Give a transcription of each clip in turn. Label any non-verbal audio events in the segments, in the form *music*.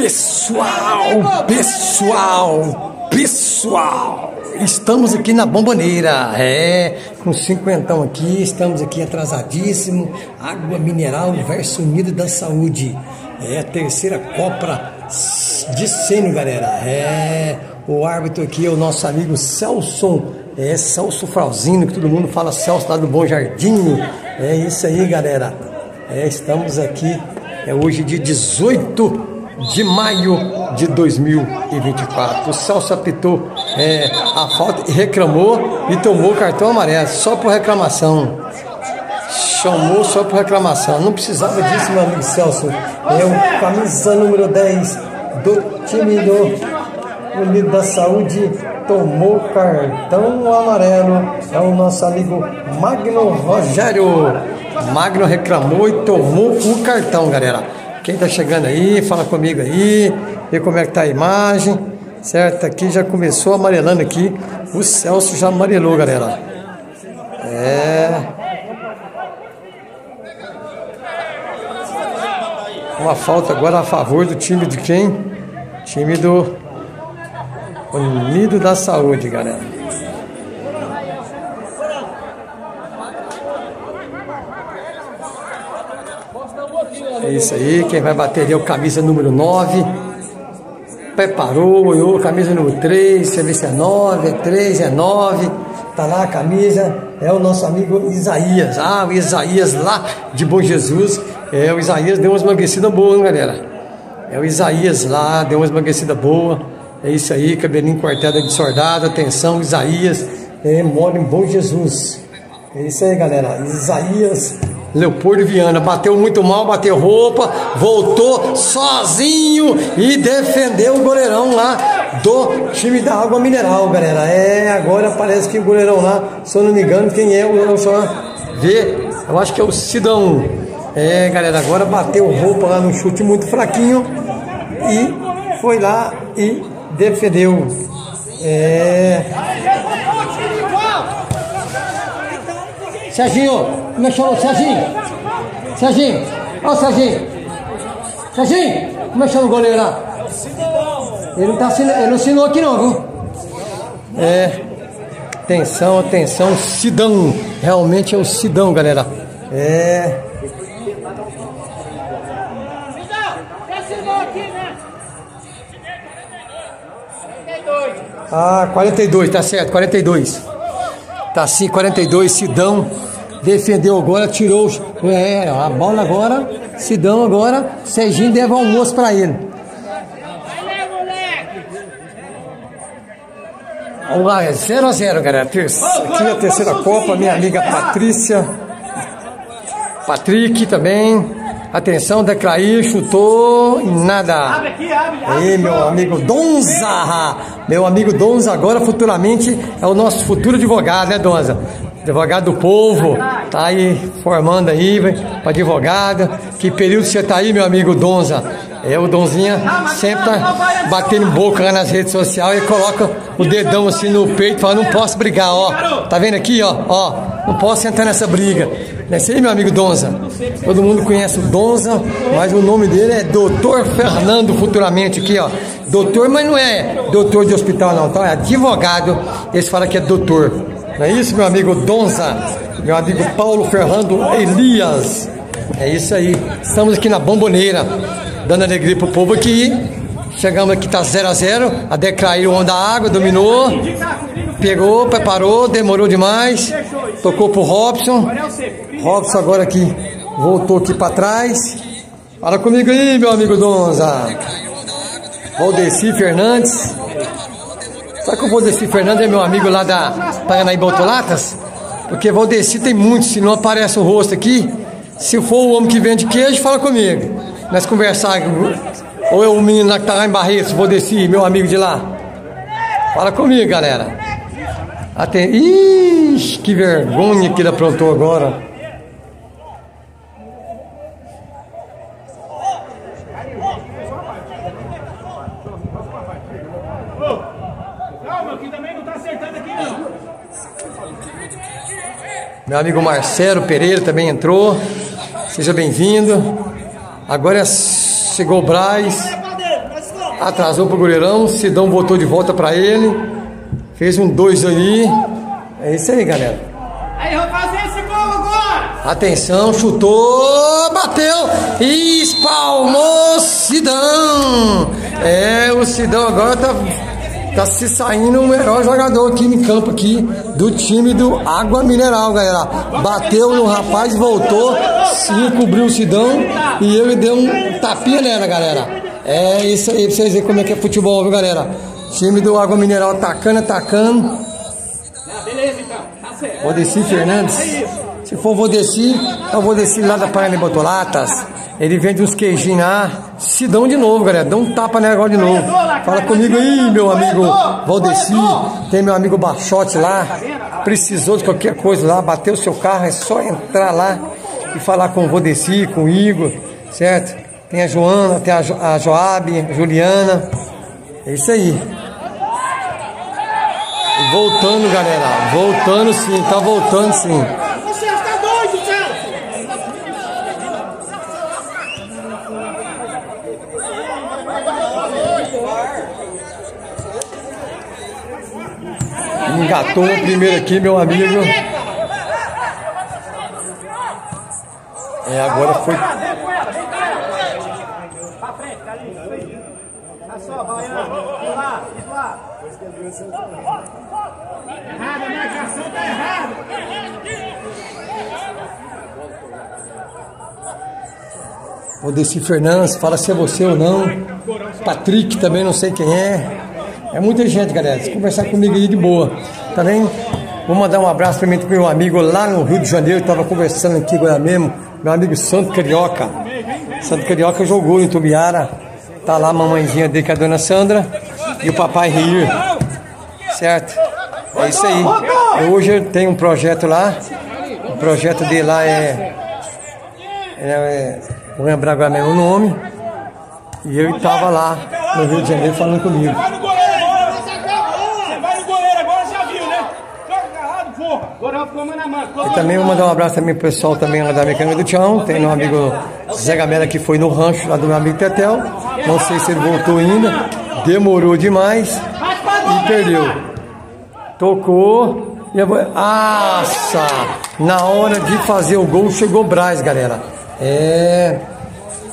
Pessoal, pessoal, pessoal, estamos aqui na Bomboneira, é, com cinquentão aqui, estamos aqui atrasadíssimo, água mineral versus Unido da Saúde, é a terceira Copa de Sênio, galera, é, o árbitro aqui é o nosso amigo Celso, é Celso Frauzino, que todo mundo fala Celso lá do Bom Jardim, é isso aí, galera, é, estamos aqui, é hoje dia 18 de maio de 2024. O Celso apitou é, a falta, reclamou e tomou cartão amarelo só por reclamação. Chamou só por reclamação. Não precisava disso, meu amigo Celso. É o camisa número 10 do time do Unido da Saúde. Tomou cartão amarelo. É o nosso amigo Magno Rogério. Magno reclamou e tomou o cartão, galera. Quem está chegando aí, fala comigo aí, vê como é que tá a imagem, certo? Aqui já começou amarelando aqui, o Celso já amarelou, galera. É. Uma falta agora a favor do time de quem? Time do Unido da Saúde, galera. É isso aí, quem vai bater ali é o camisa número 9. Preparou, olhou, camisa número 3, você vê se é 9, é 3, é 9. Tá lá a camisa, é o nosso amigo Isaías. Ah, o Isaías lá de Bom Jesus. É, o Isaías deu uma esmaguecida boa, hein, galera? É o Isaías lá, deu uma esmaguecida boa. É isso aí, cabelinho quartada de soldado, atenção, Isaías, é, mora em Bom Jesus. É isso aí, galera. Isaías Leopoldo Viana bateu muito mal, bateu roupa, voltou sozinho e defendeu o goleirão lá do time da Água Mineral, galera. É, agora parece que o goleirão lá, se eu não me engano, quem é o só ver, eu acho que é o Sidão. É, galera, agora bateu roupa lá no chute muito fraquinho e foi lá e defendeu. É. Serginho, como é chama? Serginho! Serginho! Ó, Serginho! Serginho! Como é que chama o goleiro lá? Ele não, tá assinando, ele não assinou aqui não, viu? É. Atenção, atenção, Sidão. Realmente é o Sidão, galera. É. Ah, 42, tá certo, 42. Tá sim, 42, Sidão defendeu agora, tirou é, a bola agora, Sidão agora, Serginho deve almoço para ele. Vamos lá, 0 a 0 galera. Aqui é a terceira Copa, minha amiga Patrícia. Patrick também. Atenção, Declair, chutou, nada. Aí, meu amigo Donza. Meu amigo Donza agora futuramente é o nosso futuro advogado, né, Donza? Advogado do povo, tá aí formando aí, para advogada. Que período você tá aí, meu amigo Donza? É, o Donzinha sempre tá batendo boca lá nas redes sociais e coloca o dedão assim no peito e fala, não posso brigar, ó. Tá vendo aqui, ó, ó, não posso entrar nessa briga. Não é isso aí, meu amigo Donza? Todo mundo conhece o Donza, mas o nome dele é Doutor Fernando, futuramente aqui, ó. Doutor, mas não é doutor de hospital, não, tá? É advogado. Esse fala que é doutor. Não é isso, meu amigo Donza? Meu amigo Paulo Fernando Elias. É isso aí. Estamos aqui na Bomboneira, dando alegria pro povo aqui. Chegamos aqui, tá 0 a 0 A decaiu onda água, dominou. Pegou, preparou, demorou demais. Tocou pro Robson. Robson agora aqui voltou aqui para trás. Fala comigo aí, meu amigo Donza. Valdeci Fernandes. Sabe que o Valdeci Fernandes é meu amigo lá da Paranaíba Autolatas? Porque Valdeci tem muitos, se não aparece o rosto aqui, se for o homem que vende queijo, fala comigo. Nós conversar, ou é o menino lá que tá lá em Barretos, Valdeci, meu amigo de lá. Fala comigo, galera. Até... Ixi, que vergonha que ele aprontou agora. Meu amigo Marcelo Pereira também entrou. Seja bem-vindo. Agora é chegou o Braz. atrasou pro goleirão, Sidão botou de volta para ele, fez um dois aí. É isso aí, galera. Aí, vamos fazer esse gol agora! Atenção, chutou, bateu e espalmou Sidão. É, o Sidão agora tá, tá se saindo o melhor jogador aqui em campo aqui do time do Água Mineral, galera. Bateu no rapaz, voltou, sim, cobriu o Sidão e ele deu um tapinha nela, galera. É isso aí pra vocês verem como é que é futebol, viu, galera? Time do Água Mineral atacando, atacando. Beleza, então. Tá certo. Valdeci Fernandes. Se for Valdeci, é o Valdeci lá da de Botolatas. Ele vende uns queijinhos lá. Se dão de novo, galera. Dá um tapa nele agora de novo. Fala comigo aí, meu amigo Valdeci. Tem meu amigo Bachote lá. Precisou de qualquer coisa lá, bateu o seu carro, é só entrar lá e falar com o Valdeci, com o Igor, certo? Tem a Joana, tem a, jo a Joab, a Juliana. É isso aí. Voltando, galera. Voltando sim, tá voltando sim. Você está doido, cara! Engatou o primeiro aqui, meu amigo. É, agora foi. Pra frente, Carlinhos. Isso aí. Tá só, Baiano. Vamos lá, vamos lá. Errado, a marcação tá errada. O Desi Fernandes, fala se é você ou não. Patrick também não sei quem é. É muita gente, galera. Conversar comigo aí de boa. Também vou mandar um abraço também pro meu amigo lá no Rio de Janeiro. Tava conversando aqui agora mesmo. Meu amigo Santo Carioca. Santo Carioca jogou em Tubiara. Tá lá a mamãezinha dele, que é a dona Sandra. E o papai Rir. Certo? É isso aí. Eu hoje tenho um projeto lá. O projeto dele lá é. é vou lembrar agora mesmo o nome. E ele estava lá no Rio de Janeiro falando comigo. Vai no goleiro! Você vai no goleiro agora, já viu, né? Joga agarrado, porra! Agora ficou mano a mano. E também vou mandar um abraço também pro pessoal também lá da Mecânica do Tião. Tem meu amigo Zé Gamela que foi no rancho lá do meu amigo Tetel. Não sei se ele voltou ainda. Demorou demais e perdeu. Tocou. E agora... Nossa! Na hora de fazer o gol chegou o Braz, galera. É.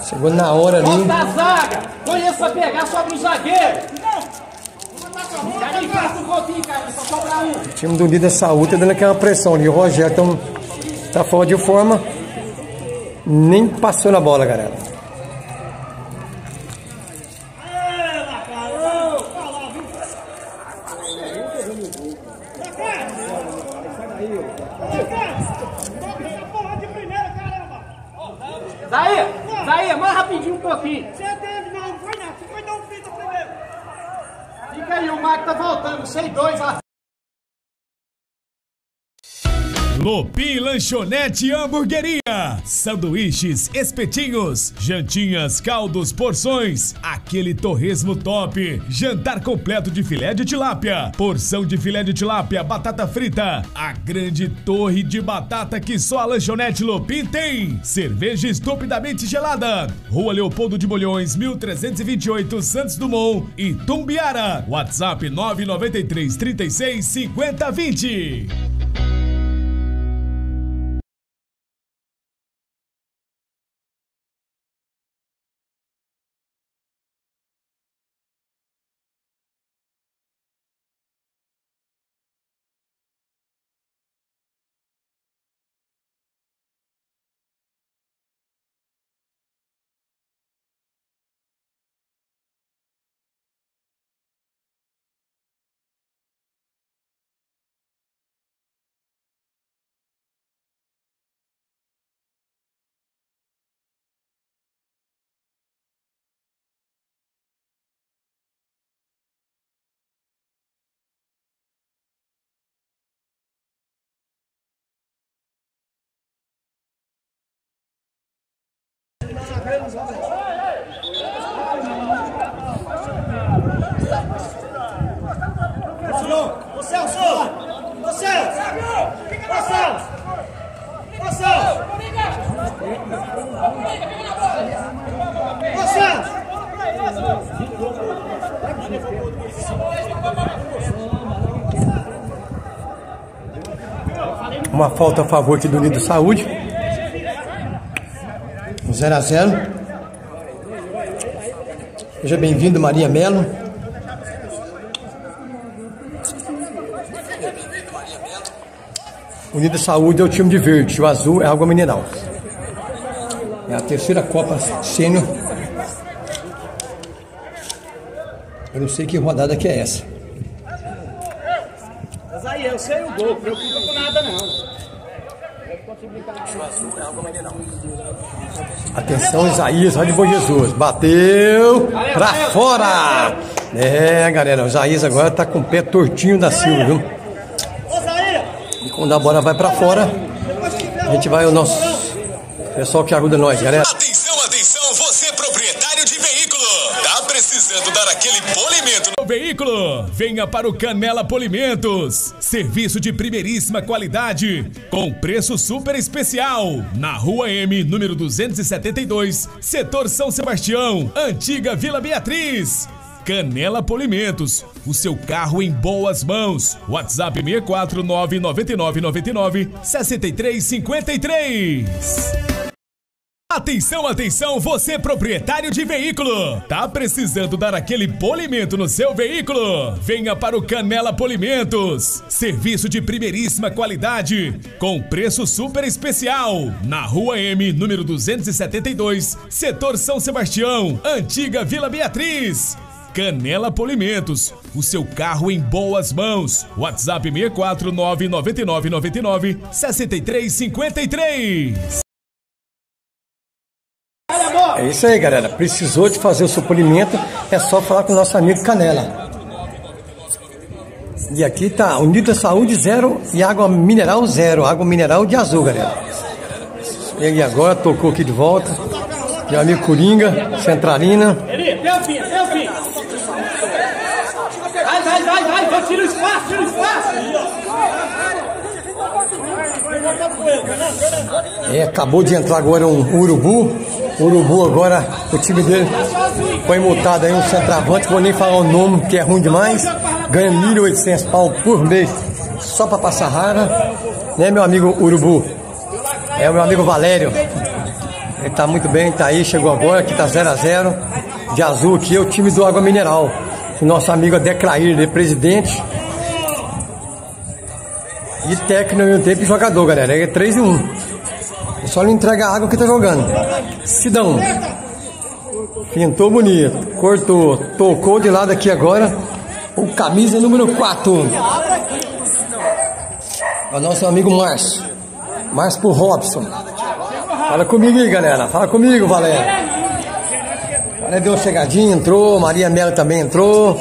Chegou na hora ali. Volta a zaga! Conheço pra pegar zagueiro! O um. O time do líder saúde tá dando aquela pressão ali. O Rogério tão, tá fora de forma. Nem passou na bola, galera. sei dois Lopim Lanchonete Hamburgueria. Sanduíches, espetinhos, jantinhas, caldos, porções. Aquele torresmo top. Jantar completo de filé de tilápia. Porção de filé de tilápia, batata frita. A grande torre de batata que só a Lanchonete Lopim tem. Cerveja estupidamente gelada. Rua Leopoldo de Bolhões, 1328, Santos Dumont e Tumbiara. WhatsApp 993 36 50 20. Uma falta a favor aqui do Unido Saúde. 0 a 0 Seja bem-vindo, Maria Melo. Unida Saúde é o time de verde, o azul é água mineral. É a terceira Copa Sênior. Eu não sei que rodada que é essa. Mas aí, eu sei o gol, preocupa com nada não. Atenção, Isaías, olha de Bom Jesus. Bateu pra fora. É, galera, o Isaías agora tá com o pé tortinho da Silva, viu? E quando a bola vai pra fora, a gente vai o nosso pessoal que ajuda nós, galera. Veículo? Venha para o Canela Polimentos. Serviço de primeiríssima qualidade, com preço super especial. Na Rua M, número 272, Setor São Sebastião, Antiga Vila Beatriz. Canela Polimentos, o seu carro em boas mãos. WhatsApp 6499999 6353. Atenção, atenção, você proprietário de veículo. Tá precisando dar aquele polimento no seu veículo? Venha para o Canela Polimentos. Serviço de primeiríssima qualidade, com preço super especial. Na Rua M, número 272, Setor São Sebastião, Antiga Vila Beatriz. Canela Polimentos, o seu carro em boas mãos. WhatsApp 6499999 6353. É isso aí, galera. Precisou de fazer o suplemento, é só falar com o nosso amigo Canela. E aqui tá Unida Saúde zero e água mineral zero, água mineral de azul, galera. Ele agora tocou aqui de volta. Meu amigo Coringa, Centralina. Ele, até o fim, até o fim. Vai, vai, vai, vai, vai, tira o espaço, tira o espaço. É, acabou de entrar agora um urubu. O urubu agora, o time dele foi multado aí, um centroavante, vou nem falar o nome, que é ruim demais. Ganha 1.800 pau por mês só para passar rara. Né, meu amigo urubu? É o meu amigo Valério. Ele tá muito bem, tá aí, chegou agora, aqui tá 0 a 0 De azul aqui é o time do Água Mineral. O nosso amigo Adeclair, ele é presidente. E técnico ao mesmo tempo e jogador, galera. É 3 e 1. Só não entrega a água que tá jogando. Sidão. Pintou bonito. Cortou. Tocou de lado aqui agora. O camisa número 4. É o nosso amigo Márcio. Márcio pro Robson. Fala comigo aí, galera. Fala comigo, Valério. Valério deu uma chegadinha, entrou. Maria Melo também entrou.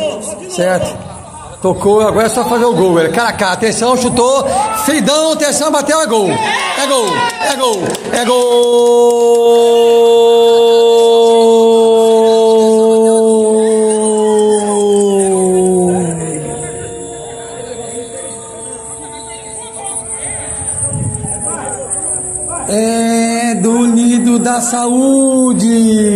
Certo? Tocou, agora é só fazer o gol, velho. Cara cara, atenção, chutou. Fridão, atenção, bateu, é gol. É gol, é gol, é gol. É do Nido da Saúde.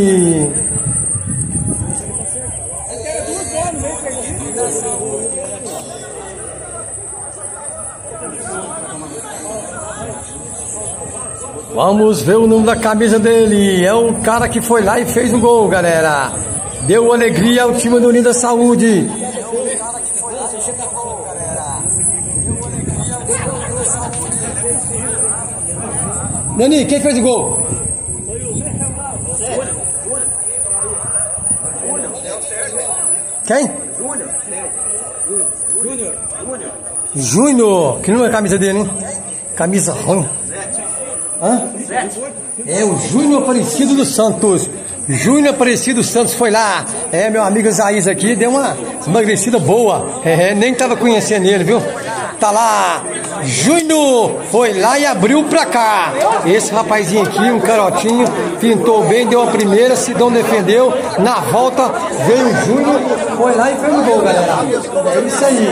Vamos ver o número da camisa dele. É o cara que foi lá e fez o gol, galera. Deu alegria ao time do Unida Saúde. Dani, quem fez o gol? Quem? Júnior. Júnior. Que número é a camisa dele, hein? Camisa ruim. Hã? É o Júnior Aparecido dos Santos. Júnior Aparecido Santos foi lá. É, meu amigo Isaías aqui, deu uma emagrecida boa. É, nem tava conhecendo ele, viu? Tá lá. Júnior foi lá e abriu pra cá. Esse rapazinho aqui, um carotinho, pintou bem, deu a primeira, Sidão defendeu. Na volta veio o Júnior, foi lá e fez o gol, galera. É isso aí.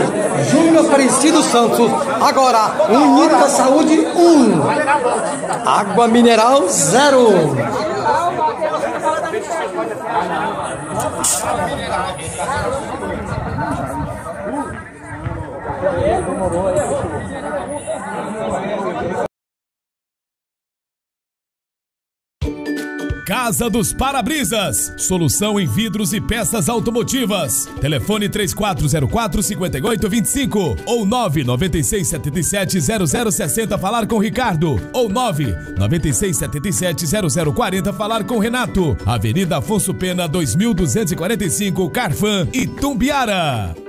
Júnior Aparecido Santos. Agora, Unida da Saúde 1. Um. Água Mineral 0. Demorou aí. Casa dos Para-Brisas. Solução em vidros e peças automotivas. Telefone 3404-5825 ou 996770060 falar com Ricardo ou 996770040 falar com Renato. Avenida Afonso Pena 2245 Carfan e Tumbiara.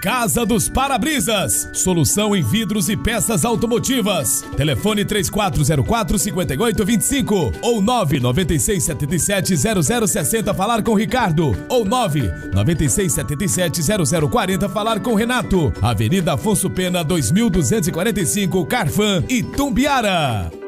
Casa dos Para-Brisas. Solução em vidros e peças automotivas. Telefone 3404-5825 ou 996770060 falar com Ricardo ou 996770040 falar com Renato. Avenida Afonso Pena 2245 Carfan e Tumbiara.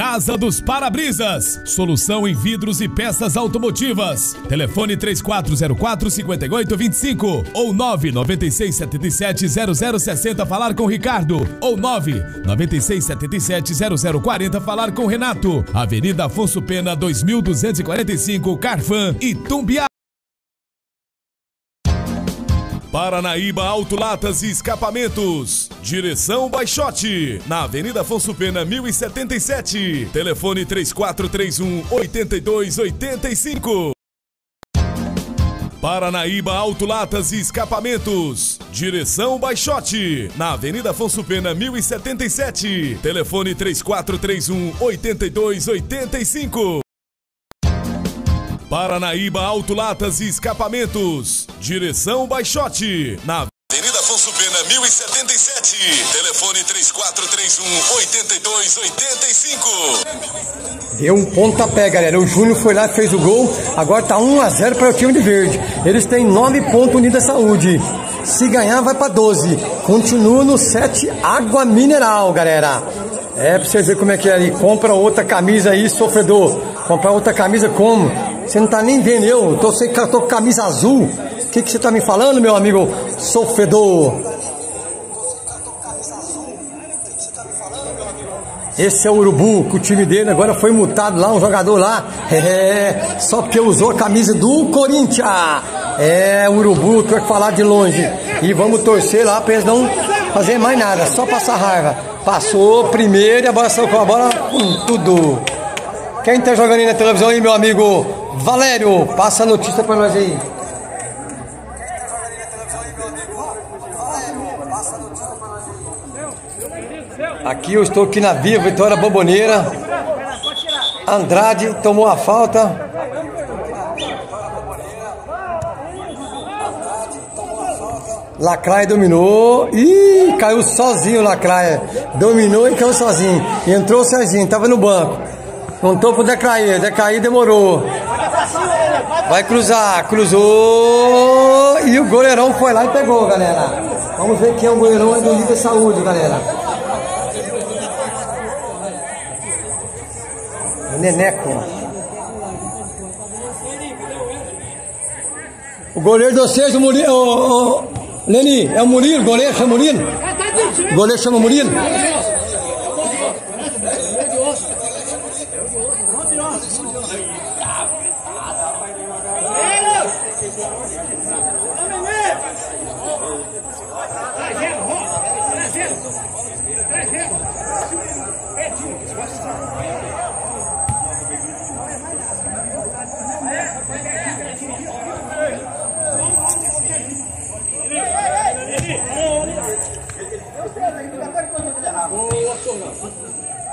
Casa dos Para-Brisas. Solução em vidros e peças automotivas. Telefone 3404-5825 ou 996770060 falar com Ricardo ou 996770040 falar com Renato. Avenida Afonso Pena 2245 Carfan e Tumbiara. Paranaíba Autolatas e Escapamentos. Direção Baixote. Na Avenida Afonso Pena 1077. Telefone 3431 8285. Paranaíba Autolatas e Escapamentos. Direção Baixote. Na Avenida Afonso Pena 1077. Telefone 3431 8285. Paranaíba Autolatas e Escapamentos. Direção Baixote. Na Avenida Afonso Pena 1077. Telefone 3431 8285. Deu um pontapé, galera. O Júnior foi lá, fez o gol. Agora tá 1 a 0 para o time de verde. Eles têm 9 pontos Unida Saúde. Se ganhar, vai para 12. Continua no 7 Água Mineral, galera. É pra vocês verem como é que é ali. Compra outra camisa aí, sofredor. Comprar outra camisa como? Você não tá nem vendo eu. Tô, eu tô com camisa azul. O que, que você tá me falando, meu amigo sofredor? Esse é o Urubu, que o time dele agora foi multado lá, um jogador lá. *laughs* É, só porque usou a camisa do Corinthians. É, Urubu, tu vai falar de longe. E vamos torcer lá pra eles não fazer mais nada, só passar raiva. Passou primeiro e a bola saiu com a bola com tudo. Quem tá jogando aí na televisão aí, meu amigo Valério? Passa a notícia pra nós aí. Aqui eu estou aqui na Via Vitória Bomboneira. Andrade tomou a falta. Lacraia dominou. Ih, caiu sozinho Lacraia. Dominou e caiu sozinho. Entrou o Serginho, tava no banco. Contou pro Decair. Decair demorou. Vai cruzar. Cruzou. E o goleirão foi lá e pegou, galera. Vamos ver quem é o goleirão do Liga Saúde, galera. O Neneco. O goleiro de vocês, o Murilo. Leni, é o Murilo, goleiro chama Murilo? O goleiro chama Murilo?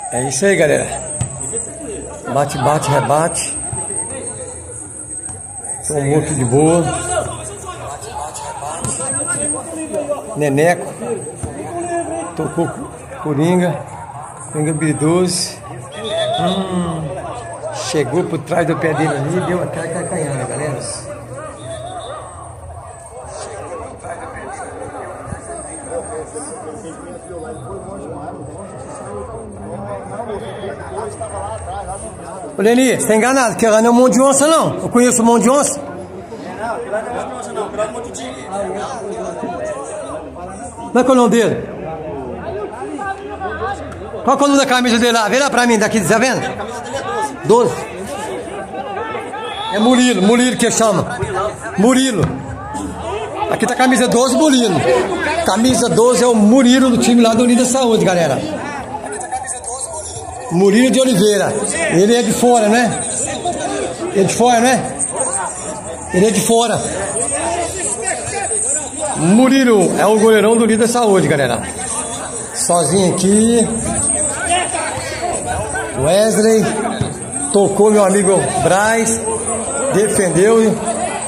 É isso aí, galera. Bate, bate, rebate. Sou muito de boa. Neneco. Tocou Coringa. Coringa habilidoso. Hum, chegou por trás do pé dele ali deu aquela cacanhada, galera. Ô Leni, você tá enganado, que lá não é monte de onça não. Eu conheço monte de onça. Como é que é o nome dele? Qual é o nome da camisa dele lá? Vê lá pra mim, daqui, tá vendo? 12. É Murilo, Murilo que chama. Murilo. Aqui tá a camisa 12, Murilo. Camisa 12 é o Murilo do time lá do Unida Saúde, galera. Murilo de Oliveira. Ele é de fora, né? Ele é de fora, né? Ele é de fora. Murilo é o goleirão do Líder Saúde, galera. Sozinho aqui. Wesley. Tocou meu amigo Braz. Defendeu.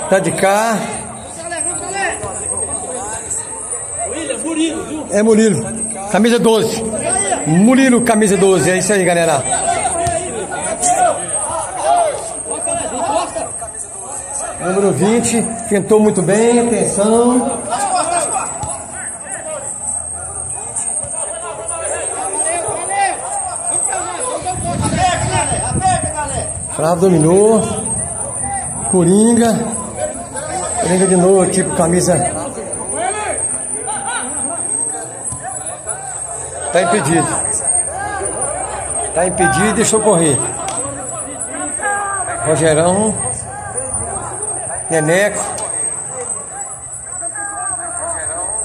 Tá de cá. É Murilo. Camisa 12. Murilo, camisa 12. É isso aí, galera. Número 20. Tentou muito bem. Atenção. Flávio dominou. Coringa. Coringa de novo tipo camisa. Tá impedido. Tá impedido e deixou correr. Rogerão. Neneco.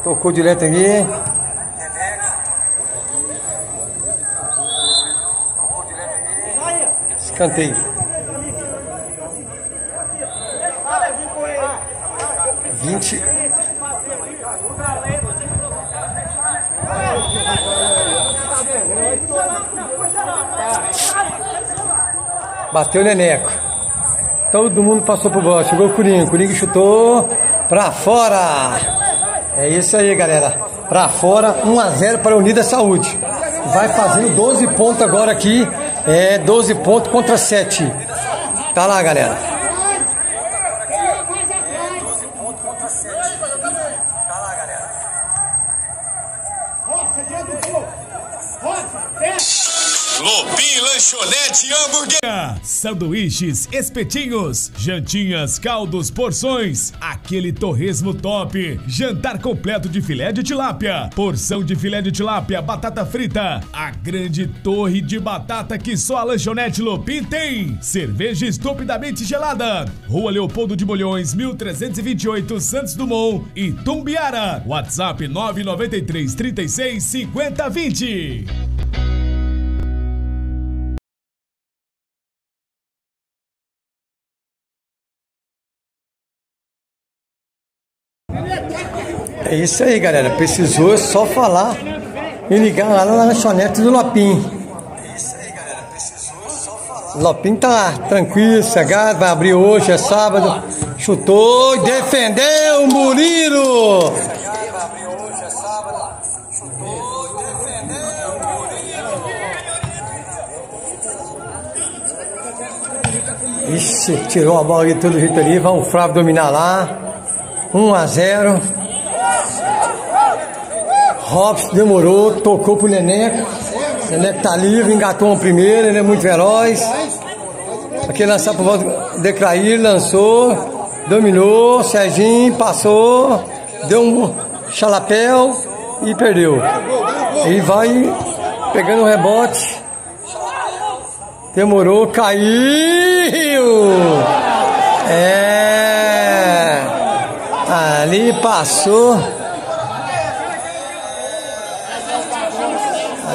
Tocou direto aqui. Escanteio. 20. Bateu o Neneco. Todo mundo passou pro gol. Chegou o Coringa. O Coringa chutou pra fora. É isso aí, galera. Pra fora, 1 a 0 para a Unida Saúde. Vai fazendo 12 pontos agora aqui. É 12 pontos contra 7. Tá lá, galera. Sanduíches, espetinhos, jantinhas, caldos, porções. Aquele torresmo top. Jantar completo de filé de tilápia. Porção de filé de tilápia, batata frita. A grande torre de batata que só a Lanchonete Lopim tem. Cerveja estupidamente gelada. Rua Leopoldo de Bolhões, 1328, Santos Dumont e Tumbiara. WhatsApp 993 36 50 É isso aí, galera. Precisou só falar e ligar lá na lanchonete do Lopim. Lopim tá tranquilo, cegado, vai abrir hoje, é sábado. Chutou, defendeu o Murilo! Ixi, tirou a bola de todo jeito ali, vai o Flávio dominar lá. 1 a 0. Robson demorou, tocou pro Neneco. Neneco tá livre, engatou uma primeira, ele é muito veloz. Aqui lançar pro volta Decrair, lançou, dominou, Serginho passou, deu um chalapéu e perdeu. E vai pegando o rebote. Demorou, caiu! É! Ali passou.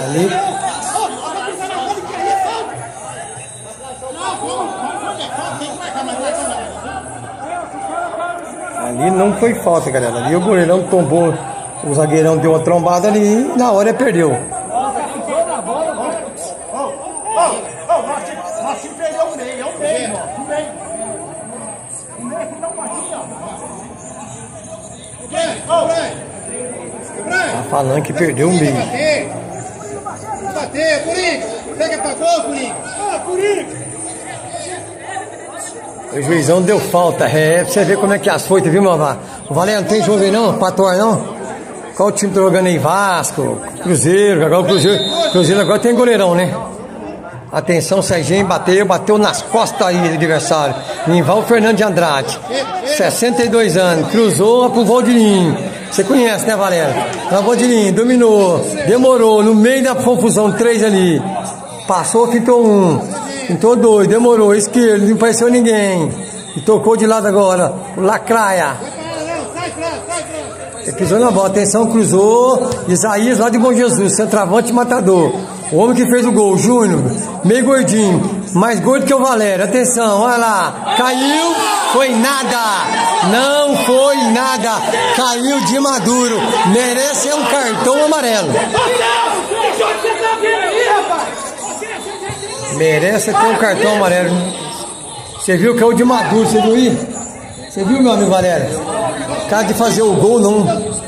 Ali. Ali não foi falta, galera. Ali o goleirão tombou, o zagueirão deu uma trombada ali e na hora perdeu. Tá falando que perdeu o meio. Bater, Coringa. Pega pra gol, Coringa. Ah, Coringa. O juizão deu falta, é, pra você ver como é que as foi, viu, vá? O Valente não tem jogo aí não? Pator não? Qual time tá jogando aí? Vasco, Cruzeiro, agora o Cruzeiro, Cruzeiro agora tem goleirão, né? Atenção, Serginho bateu, bateu nas costas aí do adversário. Nival Fernando de Andrade, 62 anos, cruzou pro Valdirinho. Você conhece, né, Valério? Na Valdirinho, dominou, demorou, no meio da confusão, três ali. Passou, fintou um, fintou dois, demorou, esquerdo, não apareceu ninguém. E tocou de lado agora, o Lacraia. Pisou na bola. Atenção, cruzou. Isaías lá de Bom Jesus, centroavante matador. O homem que fez o gol, Júnior, meio gordinho, mais gordo que o Valério. Atenção, olha lá. Caiu, foi nada. Não foi nada. Caiu de maduro. Merece um cartão amarelo. Merece ter um cartão amarelo. Você viu que é o de maduro, você viu aí? Você viu, meu amigo Valério? Caso de fazer o gol, não.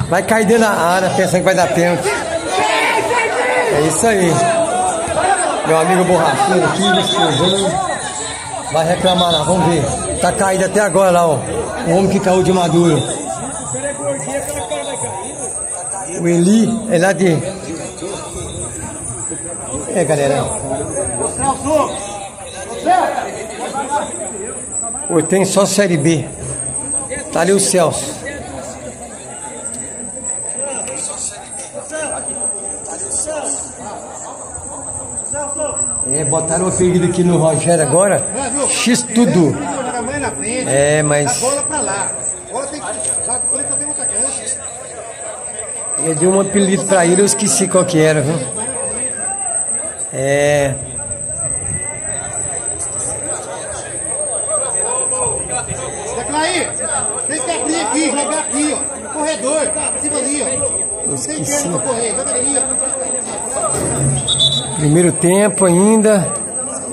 Vai cair dentro da área, pensando que vai dar pênalti. É isso aí. Meu amigo borrachudo aqui, escrevendo. Vai reclamar lá, vamos ver. Tá caído até agora lá, ó. O homem que caiu de maduro. O Eli é lá de. É, galera. Hoje tem só Série B. Tá ali o Celso. É, botaram o apelido aqui no Rogério agora. X tudo. É, mas. Eu dei um apelido pra ele, eu esqueci qual que era, viu? É. Declaí, tem que abrir aqui, jogar aqui, ó. Corredor, tá, cima ali, ó. Tem tempo pra correr, joga aqui, ó. Primeiro tempo ainda.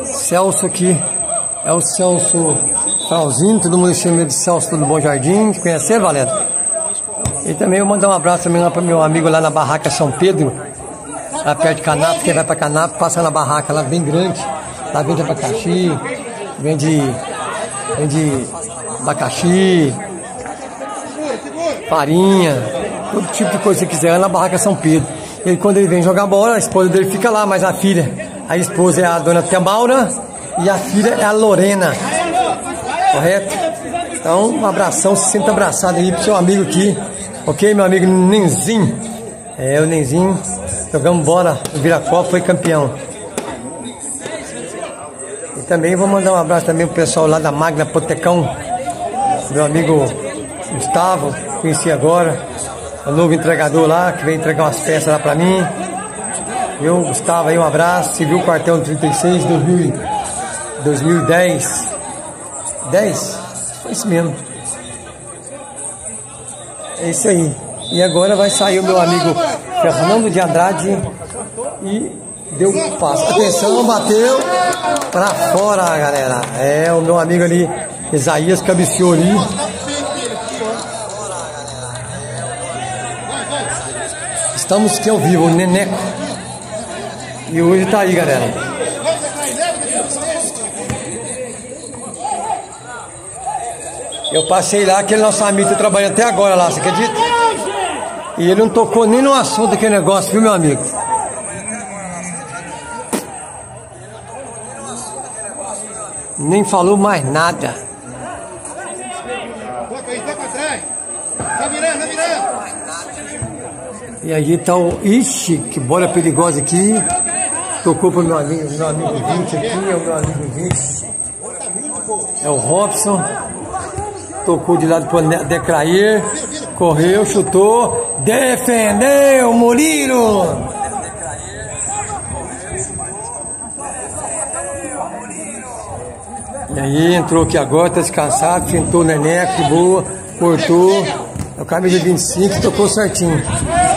Celso aqui. É o Celso Frauzinho, todo mundo chama ele de Celso do Bom Jardim. Conhecer, Valério? E também eu mandar um abraço também lá para meu amigo lá na barraca São Pedro, lá perto de Canapo, quem vai para Canapo, passa na barraca lá bem grande. Lá vende abacaxi, vende, vende abacaxi, farinha, todo tipo de coisa que quiser lá na barraca São Pedro. Ele quando ele vem jogar bola, a esposa dele fica lá, mas a filha, a esposa é a dona Temaura e a filha é a Lorena. Correto? Então, um abração, se sinta abraçado aí pro seu amigo aqui. Ok, meu amigo Nenzinho? É, o Nenzinho. Jogamos bola no Viracopa, foi campeão. E também vou mandar um abraço também pro pessoal lá da Magna Potecão. Meu amigo Gustavo, conheci agora. O novo entregador lá, que veio entregar umas peças lá pra mim. Eu, Gustavo, aí um abraço. Civil Quartel 36, 2000, 2010. 10? Foi isso mesmo. É isso aí. E agora vai sair o meu amigo Fernando de Andrade e deu um passo. Atenção, bateu pra fora, galera. É, o meu amigo ali, Isaías, cabeceou ali. Estamos aqui ao vivo, o Neneco. E hoje tá aí, galera. Eu passei lá, aquele nosso amigo tá trabalhando até agora lá, você acredita? E ele não tocou nem no assunto daquele negócio, viu, meu amigo? Nem falou mais nada. E aí tá o. Ixi, que bola perigosa aqui. Tocou pro meu amigo, meu amigo 20 aqui, é o meu amigo 20. É o Robson. Tocou de lado pro Decrair. Correu, chutou. Defendeu, Murilo! E aí entrou aqui agora, tá descansado, fintou o Neneco, boa, cortou. É o camisa 25, tocou certinho.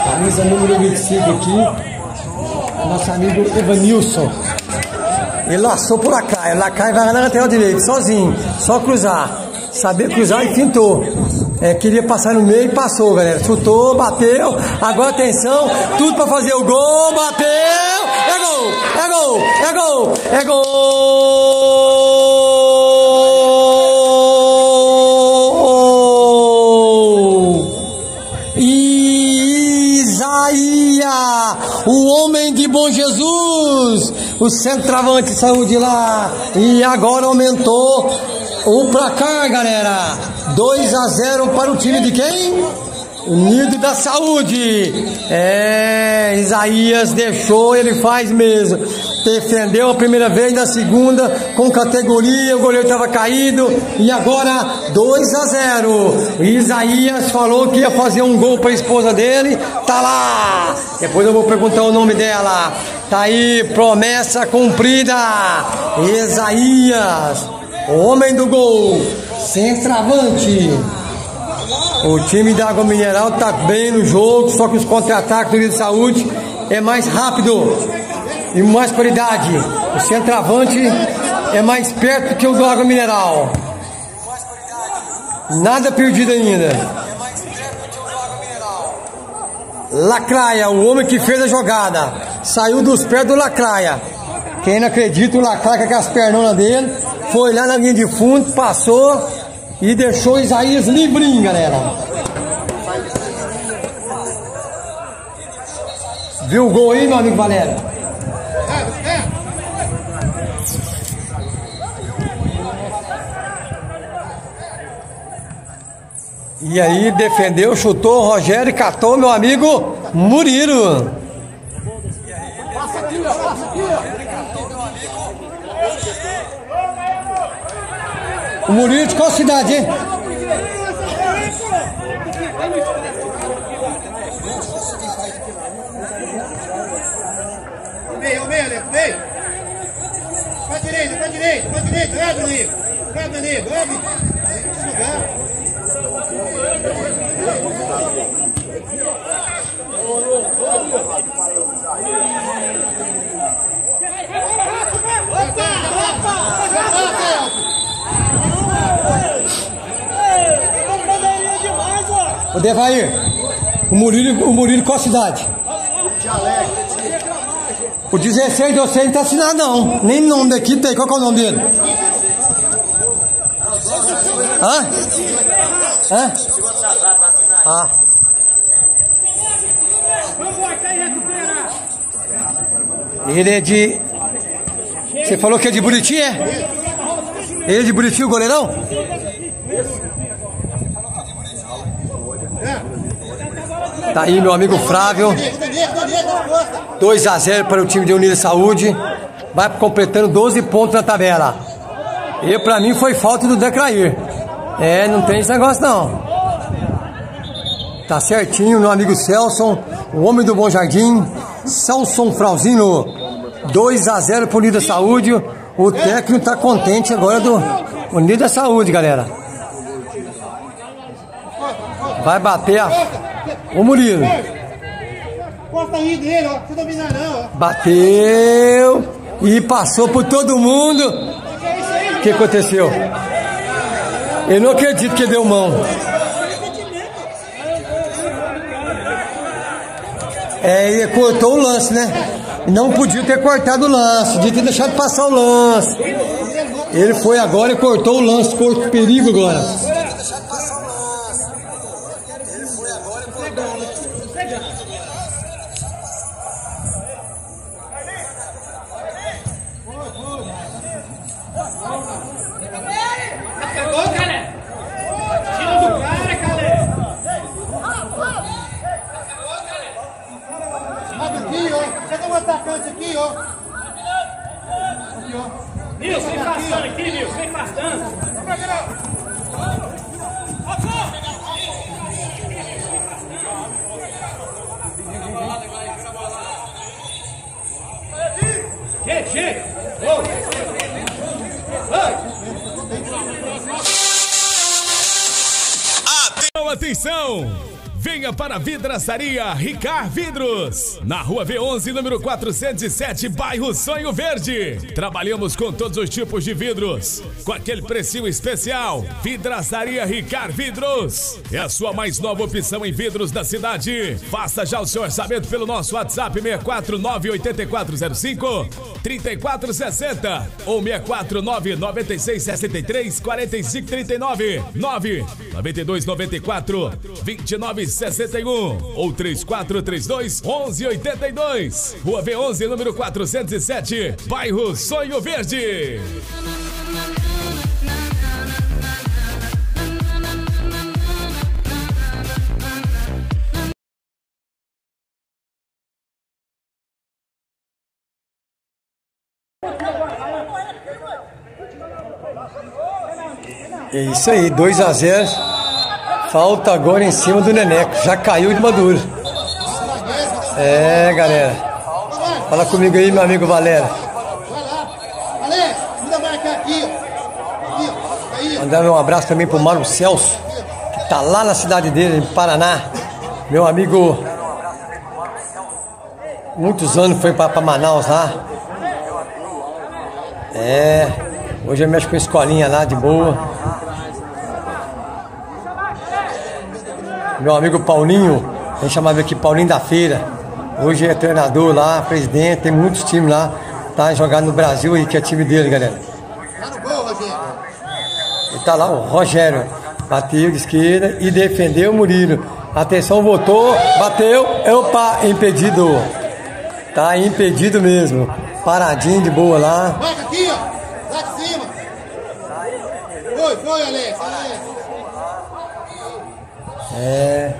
Camisa número 25 aqui. é Nosso amigo Evanilson. Ele laçou por Lacai. Lacai vai lá na lateral direita, sozinho. Só cruzar. Saber cruzar e fintou. É, queria passar no meio e passou, galera. Chutou, bateu. Agora atenção. Tudo pra fazer o gol. Bateu. É gol! É gol! É gol! É gol! O homem de bom Jesus, o centroavante saiu de lá e agora aumentou o placar, galera. 2 a 0 para o time de quem? Unido da Saúde. É, Isaías deixou, ele faz mesmo. Defendeu a primeira vez, na segunda, com categoria, o goleiro estava caído. E agora 2 a 0. Isaías falou que ia fazer um gol para a esposa dele. Tá lá. Depois eu vou perguntar o nome dela. Tá aí, promessa cumprida. Isaías, homem do gol, centroavante. O time da Água Mineral está bem no jogo, só que os contra-ataques do Rio de Saúde é mais rápido e mais qualidade. O centroavante é mais perto que o do Água Mineral. Nada perdido ainda. Lacraia, o homem que fez a jogada, saiu dos pés do Lacraia. Quem não acredita, o Lacraia com as pernonas dele, foi lá na linha de fundo, passou e deixou Isaías livrinho, galera. Viu o gol aí, meu amigo Valério? E aí defendeu, chutou, Rogério catou meu amigo Murilo. Passa aqui, ó, passa aqui, ó. O Murilo de qual cidade, hein? Meio, meio, Alex. Pra direita, pra direita, pra direita. Abre, amigo. Abre, amigo, abre. Deixa jogar. Devair, o Murilo, o Murilo qual cidade? O 16 de você não está assinado não. Nem nome daqui tem. Qual é o nome dele? Hã? Hã? Ah. Ele é de. Você falou que é de Buriti, é? Ele é de Buriti, o goleirão? Tá aí meu amigo Flávio. 2 a 0 para o time de Unida Saúde. Vai completando 12 pontos na tabela. E para mim foi falta do Decrair. É, não tem esse negócio não. Tá certinho, meu amigo Celson, o homem do Bom Jardim, Celson Frauzino, 2 a 0 para o Unida Saúde. O técnico tá contente agora do Unida Saúde, galera. Vai bater a o Murilo. Aí dele, ó. Você dominar não, ó. Bateu e passou por todo mundo. O que aconteceu? Eu não acredito que deu mão. É, ele cortou o lance, né? Não podia ter cortado o lance, podia ter deixado passar o lance. Ele foi agora e cortou o lance, cortou perigo agora. Vidraçaria Ricar Vidros, na rua V11, número 407, bairro Sonho Verde. Trabalhamos com todos os tipos de vidros, com aquele precinho especial. Vidraçaria Ricar Vidros é a sua mais nova opção em vidros da cidade. Faça já o seu orçamento pelo nosso WhatsApp 6498405 3460 ou 649 9663 4539 9 9294 2960 61 ou 3432 1182. Rua V11, número 407, bairro Sonho Verde. É isso aí, 2 a 0 Falta agora em cima do Neneco. Já caiu de maduro. É, galera. Fala comigo aí, meu amigo Valério. Mandar um abraço também pro Mário Celso, que tá lá na cidade dele, em Paraná. Meu amigo. Muitos anos foi para Manaus lá. É. Hoje eu mexo com escolinha lá de boa. Meu amigo Paulinho, a gente chamava aqui Paulinho da Feira. Hoje é treinador lá, presidente, tem muitos times lá. Tá jogando no Brasil aí, que é time dele, galera. Tá no gol, Rogério. E tá lá o Rogério. Bateu de esquerda e defendeu o Murilo. Atenção, voltou, bateu. Opa, impedido. Tá impedido mesmo. Paradinho de boa lá. Marca aqui, ó. Lá de cima. Foi, foi, Alex. Alex. É.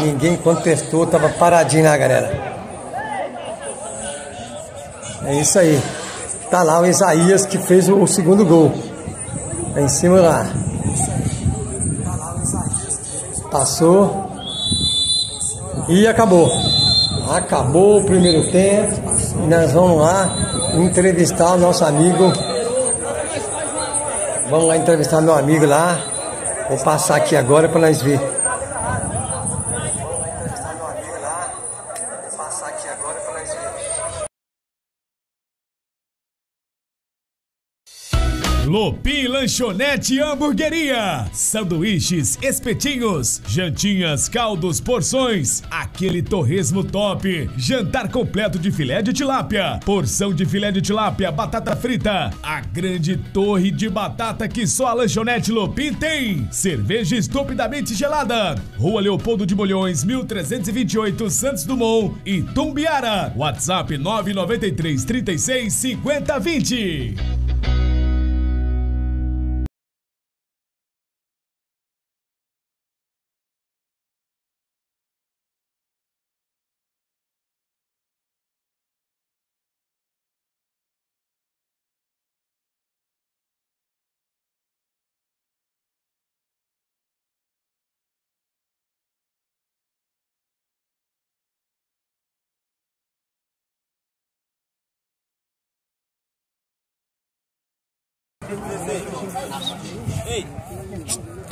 Ninguém contestou, tava paradinho lá, galera. É isso aí. Tá lá o Isaías que fez o, o segundo gol. Tá em cima lá. Passou. E acabou. Acabou o primeiro tempo. E nós vamos lá entrevistar o nosso amigo. Vamos lá entrevistar meu amigo lá. Vou passar aqui agora para nós ver. Lopin Lanchonete Hamburgueria. Sanduíches, espetinhos, jantinhas, caldos, porções. Aquele torresmo top. Jantar completo de filé de tilápia. Porção de filé de tilápia, batata frita. A grande torre de batata que só a Lanchonete Lopin tem. Cerveja estupidamente gelada. Rua Leopoldo de Bolhões, 1328, Santos Dumont e Tumbiara. WhatsApp 993 36 50 20.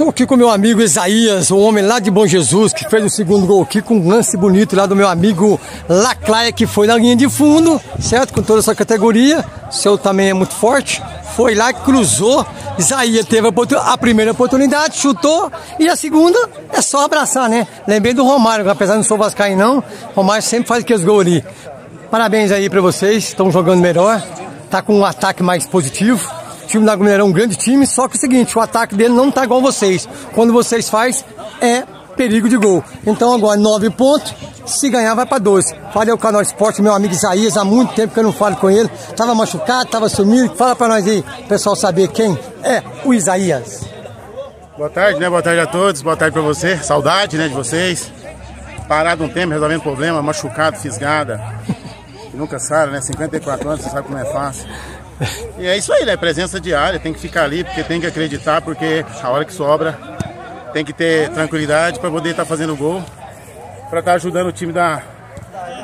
Estou aqui com meu amigo Isaías, o homem lá de Bom Jesus, que fez o segundo gol aqui com um lance bonito lá do meu amigo Laclaia, que foi na linha de fundo, certo? Com toda essa categoria. Seu também é muito forte. Foi lá, cruzou. Isaías teve a, a primeira oportunidade, chutou. E a segunda é só abraçar, né? Lembrei do Romário, apesar de não sou vascaíno não, Romário sempre faz aqueles gols ali. Parabéns aí para vocês, estão jogando melhor. Tá com um ataque mais positivo time da Mineirão é um grande time, só que é o seguinte, o ataque dele não tá igual vocês. Quando vocês faz, é perigo de gol. Então agora 9 pontos, se ganhar vai para 12. Falei canal Esporte, meu amigo Isaías, há muito tempo que eu não falo com ele. Tava machucado, tava sumido. Fala para nós aí, pessoal saber quem é o Isaías. Boa tarde, né? Boa tarde a todos. Boa tarde para você. Saudade, né, de vocês. Parado um tempo, resolvendo problema, machucado, fisgada. nunca sabe, né? 54 anos, você sabe como é fácil. E é isso aí, né? Presença diária, tem que ficar ali, porque tem que acreditar, porque a hora que sobra tem que ter tranquilidade para poder estar tá fazendo gol, para estar tá ajudando o time da,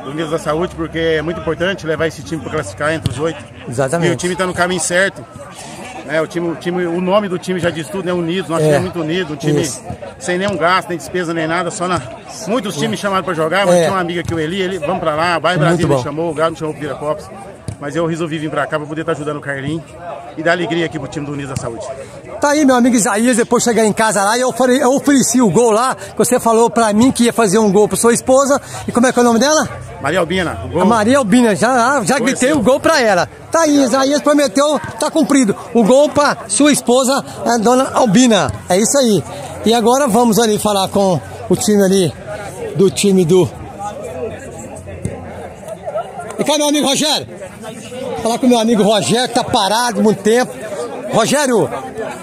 do Unidos da Saúde, porque é muito importante levar esse time para classificar entre os oito. Exatamente. E o time está no caminho certo. Né? O, time, o, time, o nome do time já diz tudo, né? Unidos, nosso é. time é muito unido, um time Isso. sem nenhum gasto, nem despesa, nem nada, só na. Muitos times chamaram para jogar, mas é. tinha uma amiga aqui, o Eli, ele, vamos para lá, vai Brasil me chamou, o Galo me chamou pro Viracopos. Mas eu resolvi vir pra cá pra poder estar tá ajudando o Carlinhos e dar alegria aqui pro time do Unidos da Saúde. Tá aí, meu amigo Isaías, depois chegar em casa lá, eu, ofereci, eu ofereci o gol lá, que você falou pra mim que ia fazer um gol pra sua esposa. E como é que é o nome dela? Maria Albina. A Maria Albina, já, já gritei o gol pra ela. Tá aí, Isaías prometeu, tá cumprido. O gol pra sua esposa, a dona Albina. É isso aí. E agora vamos ali falar com o time ali, do time do e cadê meu amigo Rogério? Falar com meu amigo Rogério, que tá parado muito tempo. Rogério,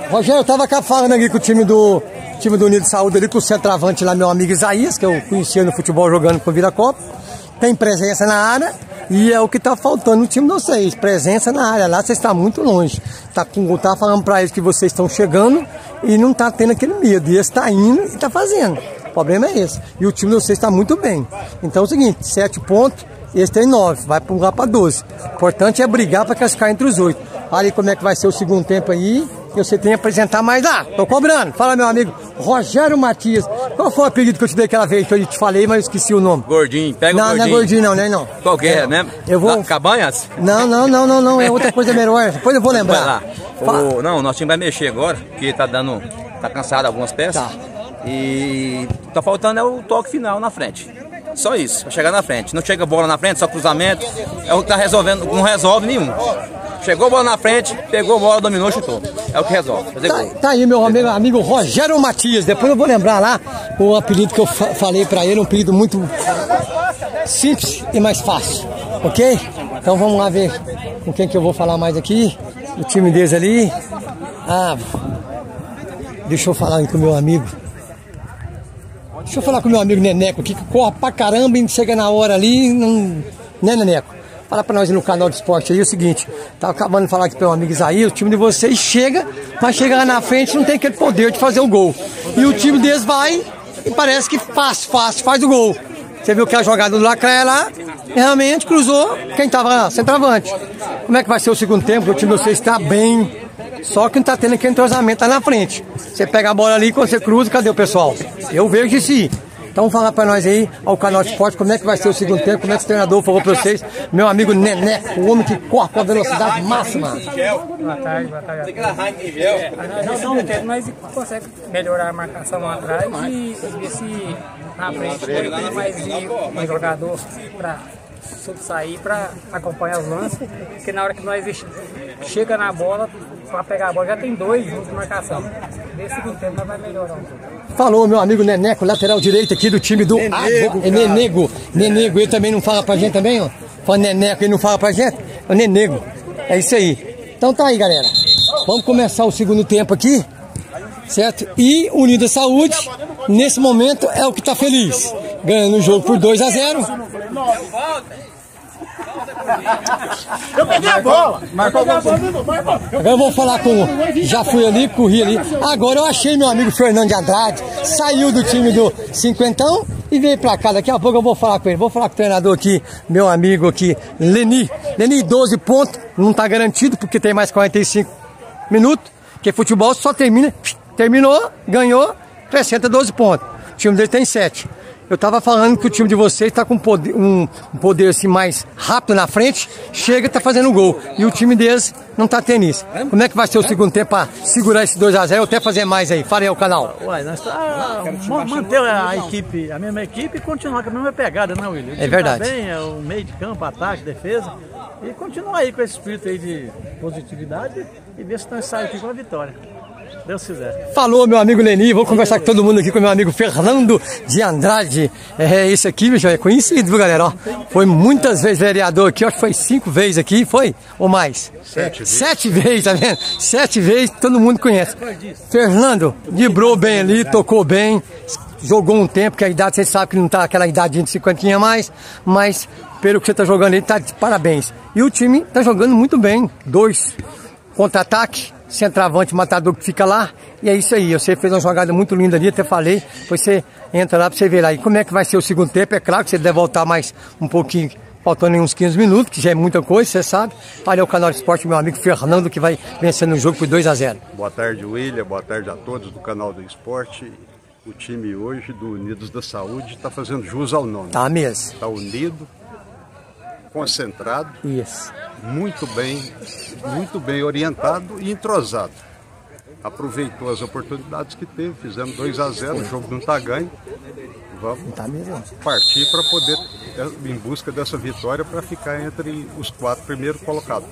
Rogério, eu tava falando aqui com o time do time do Unido de Saúde ali, com o centroavante lá, meu amigo Isaías, que eu conhecia no futebol jogando com o Viracopa. Tem presença na área. E é o que tá faltando no time de vocês, presença na área. Lá vocês estão muito longe. Tá, com, tá falando para eles que vocês estão chegando e não tá tendo aquele medo. E eles tá indo e tá fazendo. O problema é esse. E o time de vocês está muito bem. Então é o seguinte, sete pontos, eles têm nove, vai para para 12. O importante é brigar para classificar entre os oito. Olha aí como é que vai ser o segundo tempo aí. E você tem que apresentar mais lá. Tô cobrando. Fala, meu amigo Rogério Matias. Qual foi o apelido que eu te dei aquela vez que eu te falei, mas eu esqueci o nome? Gordinho, pega não, o gordinho. Não, não é gordinho não, né? Não. Qual que é, é né? Eu vou... Cabanhas? Não, não, não, não, não. É outra coisa melhor. Depois eu vou lembrar. Vai lá. O... Não, nosso time vai mexer agora, porque tá dando... Tá cansado algumas peças. Tá. E tá faltando é o toque final na frente. Só isso, pra chegar na frente. Não chega bola na frente, só cruzamento. É o que tá resolvendo, não resolve nenhum. Chegou a bola na frente, pegou a bola, dominou, chutou. É o que resolve. Tá, tá, aí, meu amigo, amigo Rogério Matias. Depois eu vou lembrar lá o apelido que eu fa falei pra ele, um apelido muito simples e mais fácil. Ok? Então vamos lá ver com quem que eu vou falar mais aqui. O time deles ali. Ah, deixa eu falar com o meu amigo. Deixa eu falar com meu amigo Neneco aqui, que corre pra caramba e chega na hora ali, não... né, Neneco? Fala pra nós no canal de esporte aí o seguinte, tá acabando de falar aqui pelo amigo Isaías, o time de vocês chega, mas chega lá na frente não tem aquele poder de fazer o gol. E o time deles vai e parece que faz, faz, faz o gol. Você viu que a jogada do Lacraia lá, realmente cruzou quem tava lá, centroavante. Como é que vai ser o segundo tempo? O time de vocês está bem, só que não tá tendo aquele entrosamento lá na frente. Você pega a bola ali, quando você cruza, cadê o pessoal? Eu vejo isso aí. Então fala para nós aí, ao canal esporte, como é que vai ser o segundo tempo, como é que o treinador falou para vocês, meu amigo Nené, o homem que corre com a velocidade máxima. Boa tarde, boa tarde. É, nós conseguimos melhorar a marcação lá atrás e ver se na frente tem mais um jogador para sair para acompanhar os lances, porque na hora que nós chega na bola, para pegar a bola, já tem dois juntos de marcação. Nesse segundo tempo nós vai melhorar um pouco. Falou meu amigo Neneco, lateral direito aqui do time do Nenego. É Nenego. Nenego, ele também não fala pra gente também, ó. Fala Neneco, ele não fala pra gente. É Nenego. É isso aí. Então tá aí, galera. Vamos começar o segundo tempo aqui. Certo? E Unida Saúde, nesse momento, é o que tá feliz. Ganhando o jogo por 2 a 0 eu peguei a bola. Agora eu vou falar com. Já fui ali, corri ali. Agora eu achei meu amigo Fernando de Andrade. Saiu do time do Cinquentão e veio pra cá. Daqui a pouco eu vou falar com ele. Vou falar com o treinador aqui, meu amigo aqui, Leni. Leni, 12 pontos. Não tá garantido porque tem mais 45 minutos. Porque futebol só termina. Terminou, ganhou, acrescenta 12 pontos. O time dele tem 7. Eu estava falando que o time de vocês está com poder, um, um, poder assim mais rápido na frente, chega e está fazendo gol. E o time deles não está tendo isso. Como é que vai ser o segundo tempo para segurar esse 2x0 ou até fazer mais aí? Fale aí o canal. Ué, nós tá, manter a equipe, a mesma equipe e continuar com a mesma pegada, né, William? É verdade. Tá bem, é o meio de campo, ataque, defesa. E continuar aí com esse espírito aí de positividade e ver se nós saímos aqui com a vitória. Deus quiser. Falou, meu amigo Leni. Vou conversar com todo mundo aqui com meu amigo Fernando de Andrade. É, esse aqui, meu é conhecido, viu, galera? Ó, foi muitas vezes vereador aqui, acho que foi cinco vezes aqui, foi? Ou mais? Sete vezes. Sete vezes, tá vendo? Sete vezes, todo mundo conhece. Fernando, vibrou bem ali, tocou bem, jogou um tempo, que a idade, vocês sabem que não tá aquela idade de 50 mais, mas pelo que você tá jogando aí, tá de parabéns. E o time tá jogando muito bem. Dois contra-ataque centroavante matador que fica lá. E é isso aí. Você fez uma jogada muito linda ali, até falei. Depois você entra lá para você ver lá. E como é que vai ser o segundo tempo? É claro que você deve voltar mais um pouquinho, faltando uns 15 minutos, que já é muita coisa, você sabe. Olha o canal de esporte, meu amigo Fernando, que vai vencendo o jogo por 2 a 0 Boa tarde, William. Boa tarde a todos do canal do esporte. O time hoje do Unidos da Saúde está fazendo jus ao nome. Tá mesmo. Está unido, concentrado. Isso. Muito bem, muito bem orientado e entrosado. Aproveitou as oportunidades que teve, fizemos 2 a 0 o jogo não está ganho. Vamos tá partir para poder, em busca dessa vitória, para ficar entre os quatro primeiros colocados.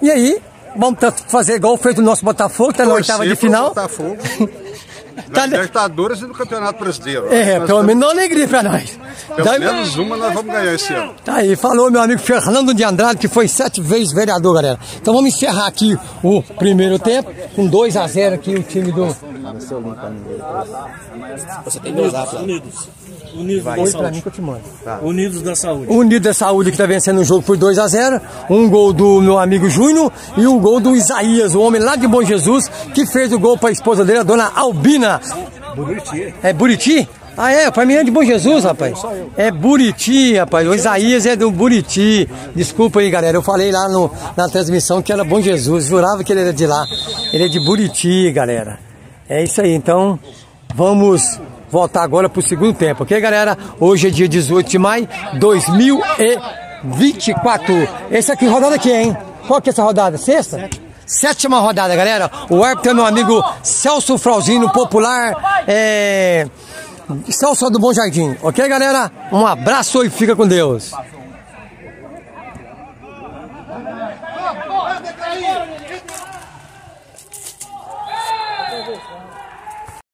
E aí, vamos fazer igual fez o nosso Botafogo, tá na oitava de final. Botafogo. *laughs* Tá Libertadores e no Campeonato Brasileiro. É, nós pelo menos uma alegria pra nós. Pelo Daí, menos uma nós vamos ganhar esse ano. Tá aí, falou meu amigo Fernando de Andrade, que foi sete vezes vereador, galera. Então vamos encerrar aqui o primeiro tempo, com 2 a 0 aqui o time do... Você tem dois Unidos. Unidos da Oi Saúde. mim que eu te mando. Unidos da Saúde. Unido da Saúde que tá vencendo o jogo por 2 a 0 Um gol do meu amigo Júnior e um gol do Isaías, o homem lá de Bom Jesus, que fez o gol pra esposa dele, a dona Albina. Buriti. É Buriti? Ah, é? Pra mim é de Bom Jesus, rapaz. É Buriti, rapaz. O Isaías é do Buriti. Desculpa aí, galera. Eu falei lá no, na transmissão que era Bom Jesus. Jurava que ele era de lá. Ele é de Buriti, galera. É isso aí. Então, vamos voltar agora pro segundo tempo, ok, galera? Hoje é dia 18 de maio de 2024. Esse aqui, rodada aqui, hein? Qual que é essa rodada? Sexta? Sétima rodada, galera. O árbitro é meu amigo Celso Frauzino, popular. É... Celso do Bom Jardim. Ok, galera? Um abraço e fica com Deus.